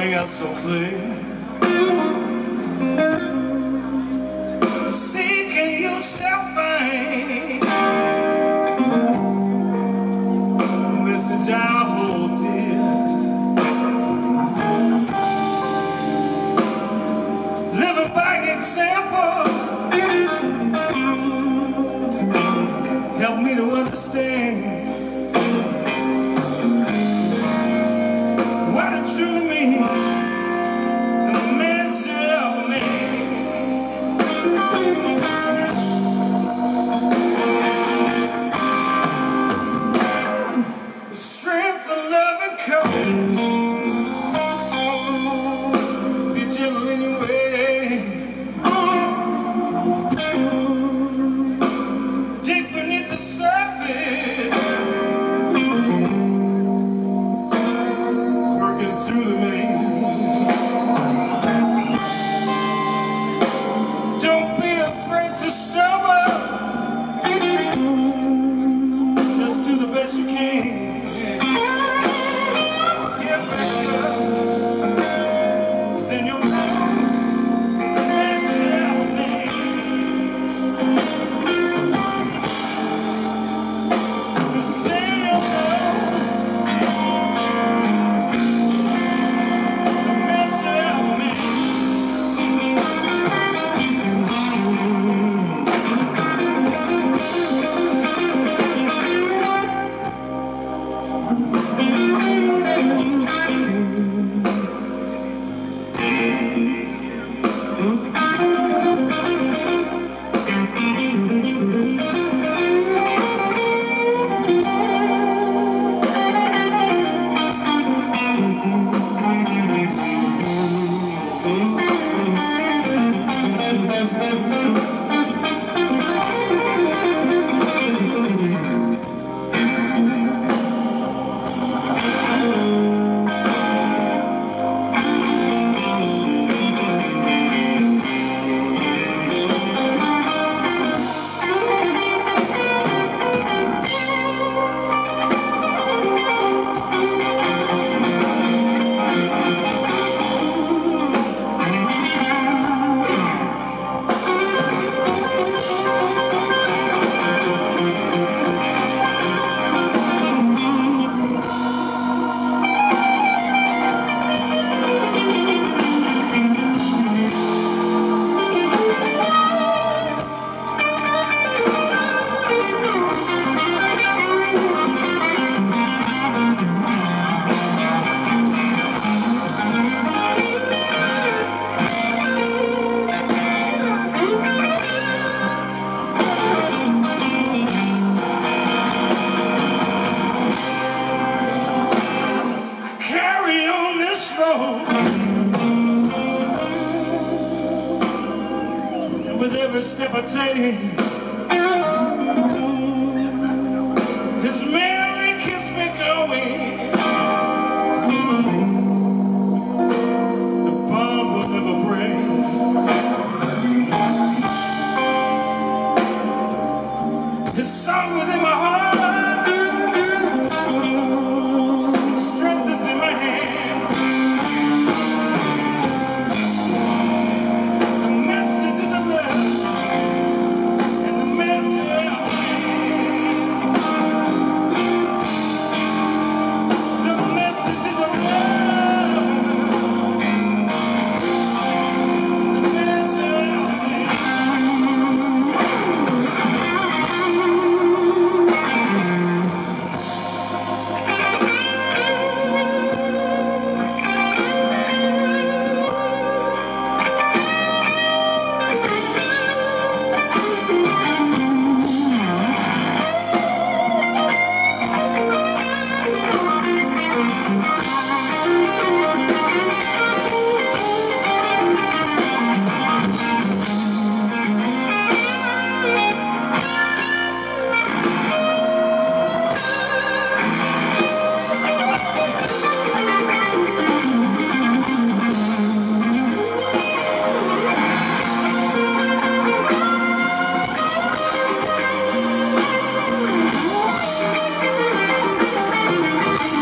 ring out so clear. Seeking yourself find This is our whole dear Living by example. Help me to understand. every step I take.